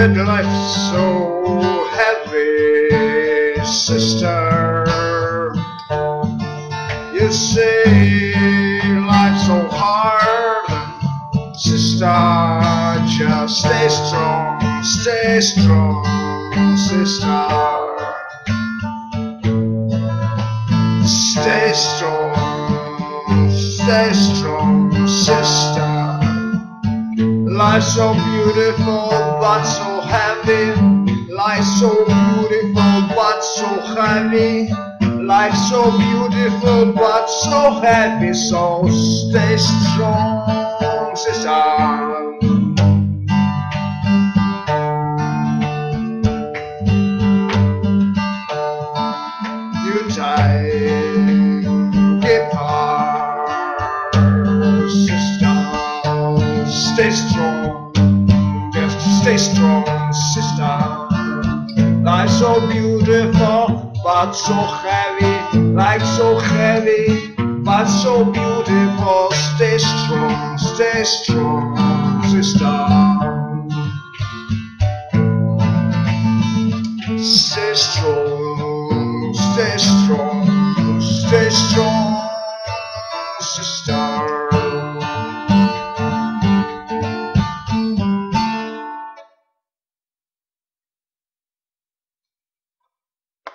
so heavy, sister. You say life's so hard, sister. Just stay strong, stay strong, sister. Stay strong, stay strong, sister. Life's so beautiful, but so heavy. Life's so beautiful, but so heavy. Life's so beautiful, but so heavy. So stay strong, guitar, sister. Stay strong, stay strong, sister. Life's so beautiful, but so heavy. Life so heavy, but so beautiful. Stay strong, stay strong, sister. Stay strong, stay strong, stay strong.